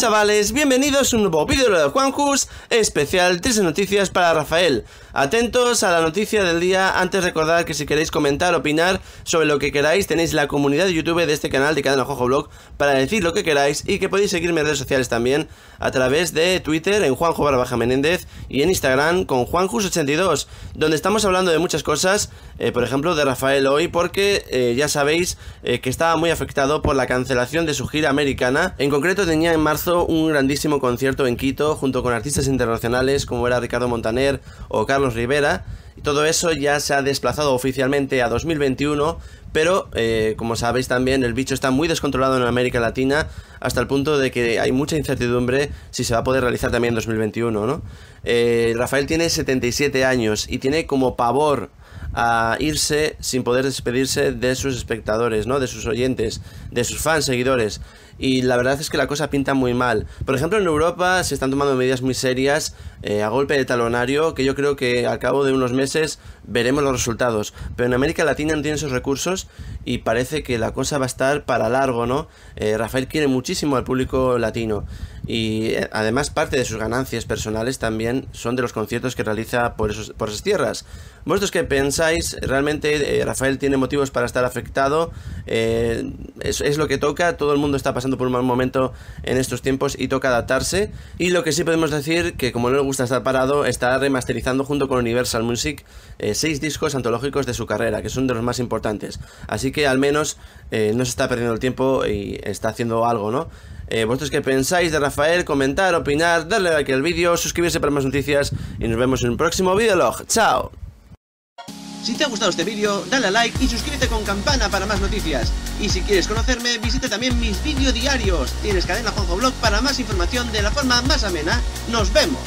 chavales, bienvenidos a un nuevo vídeo de Juanjus especial Tristes Noticias para Rafael. Atentos a la noticia del día, antes recordad que si queréis comentar, opinar sobre lo que queráis, tenéis la comunidad de YouTube de este canal de Cadena Jojo Blog para decir lo que queráis y que podéis seguirme en redes sociales también a través de Twitter en Juanjo Barbaja Menéndez y en Instagram con Juanjus82, donde estamos hablando de muchas cosas, eh, por ejemplo de Rafael hoy, porque eh, ya sabéis eh, que estaba muy afectado por la cancelación de su gira americana, en concreto tenía en marzo un grandísimo concierto en Quito junto con artistas internacionales como era Ricardo Montaner o Carlos Rivera. Y todo eso ya se ha desplazado oficialmente a 2021, pero eh, como sabéis también el bicho está muy descontrolado en América Latina hasta el punto de que hay mucha incertidumbre si se va a poder realizar también en 2021. ¿no? Eh, Rafael tiene 77 años y tiene como pavor a irse sin poder despedirse de sus espectadores, ¿no? De sus oyentes, de sus fans, seguidores. Y la verdad es que la cosa pinta muy mal. Por ejemplo, en Europa se están tomando medidas muy serias eh, a golpe de talonario, que yo creo que al cabo de unos meses veremos los resultados. Pero en América Latina no tienen esos recursos y parece que la cosa va a estar para largo, ¿no? Eh, Rafael quiere muchísimo al público latino y eh, además parte de sus ganancias personales también son de los conciertos que realiza por, esas tierras. ¿Vosotros qué pensáis? ¿Realmente Rafael tiene motivos para estar afectado? es, es lo que toca, todo el mundo está pasando por un mal momento en estos tiempos y toca adaptarse. Y lo que sí podemos decir, que como no le gusta estar parado, está remasterizando junto con Universal Music eh, seis discos antológicos de su carrera, que son de los más importantes. Así que al menos eh, no se está perdiendo el tiempo y está haciendo algo, ¿no? Eh, ¿Vosotros qué pensáis de Rafael? Comentar, opinar, darle like al vídeo, suscribirse para más noticias y nos vemos en un próximo videolog. ¡Chao! Si te ha gustado este vídeo, dale a like y suscríbete con campana para más noticias. Y si quieres conocerme, visita también mis vídeos diarios. Tienes cadena Juanjo Blog para más información de la forma más amena. ¡Nos vemos!